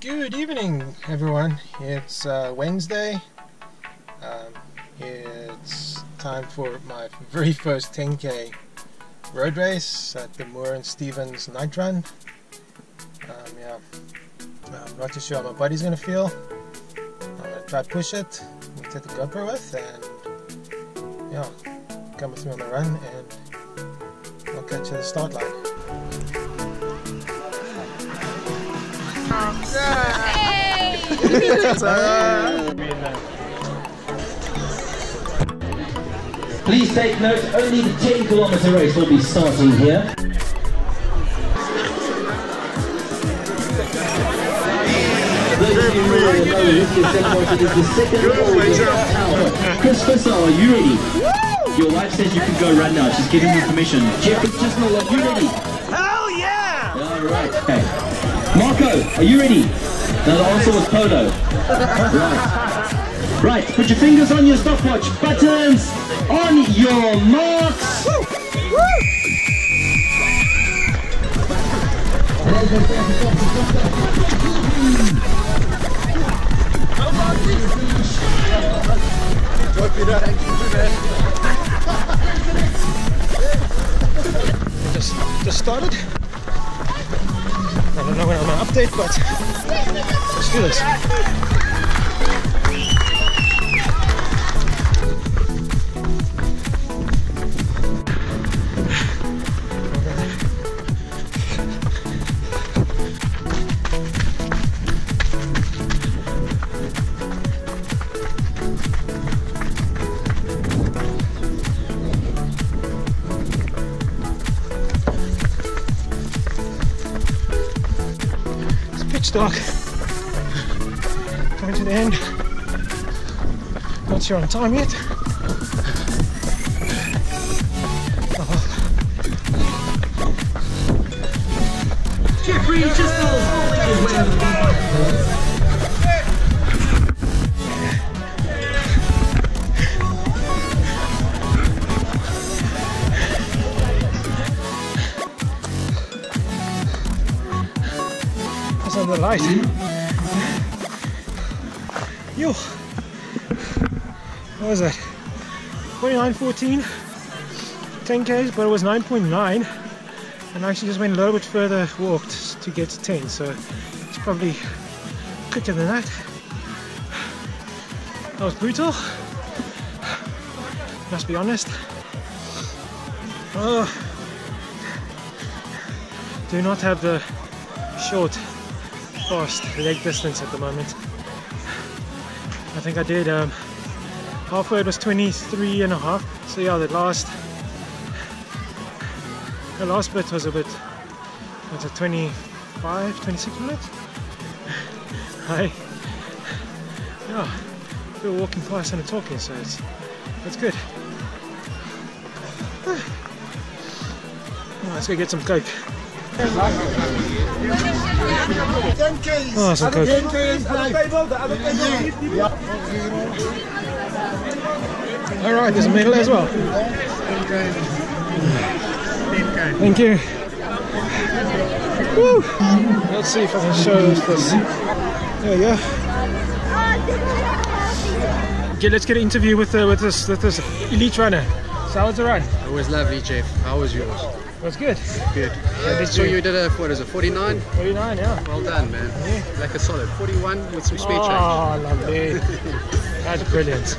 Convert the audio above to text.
Good evening, everyone. It's uh, Wednesday. Um, it's time for my very first 10k road race at the Moore and Stephens night run. Um, yeah, I'm not too sure how my body's gonna feel. I'm gonna try push it. I'm take the GoPro with, and yeah, come with me on the run, and I'll catch you at the start line. Please take note, only the 10 kilometer race will be starting here. Those who already know this is the second. Chris Fisser, are you ready? Your wife says you can go right now. She's giving you permission. Geoffrey Chisnall, are you ready? Hell yeah! Alright. Okay. Marco, are you ready? No, the answer was Polo. Right. Right, put your fingers on your stopwatch. Buttons on your marks. Let's do this. Pitch dark. Coming to the end. Not sure on time yet. Geoffrey That's on the light. Yo. What was that? 29.14. 10 k's, but it was 9.9. And I actually just went a little bit further, walked to get to 10. So it's probably quicker than that. That was brutal. Must be honest. Oh. Do not have the short, fast leg distance at the moment. I think I did um, halfway it was 23 and a half. So yeah, the last the last bit was a bit what's it 25, 26 minutes? I yeah, we were walking fast and talking, so it's it's good. Let's go get some coke. Oh, some coke. All right, there's a medal as well. Thank you. Woo. Let's see if I can show this. There we go. Okay, let's get an interview with uh, with this with this elite runner. So how was the run? It was lovely, Geoff. How was yours? Was good. Good. did so you? you did a, what is it, 49? 49, yeah. Well done, man. Yeah. Like a solid 41 with some speed oh, change. Oh, lovely. That's brilliant.